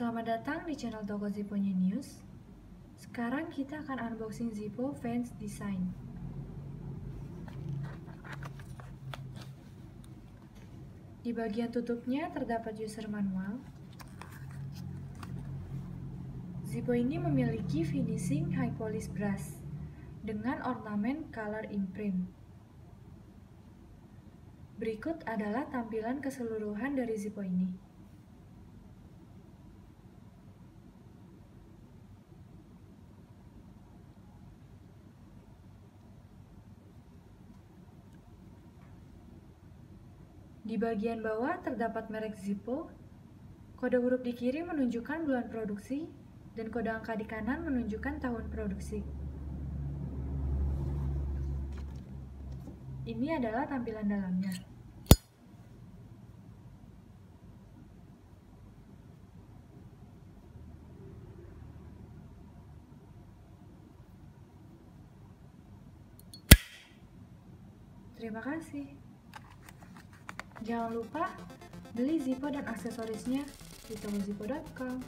Selamat datang di channel Toko Zippo-nya News. Sekarang kita akan unboxing Zippo Fans Design. Di bagian tutupnya terdapat user manual. Zippo ini memiliki finishing high polish brush dengan ornamen color imprint. Berikut adalah tampilan keseluruhan dari Zippo ini. Di bagian bawah terdapat merek Zippo. Kode huruf di kiri menunjukkan bulan produksi, dan kode angka di kanan menunjukkan tahun produksi. Ini adalah tampilan dalamnya. Terima kasih. Jangan lupa beli Zippo dan aksesorisnya di tokozippo.com.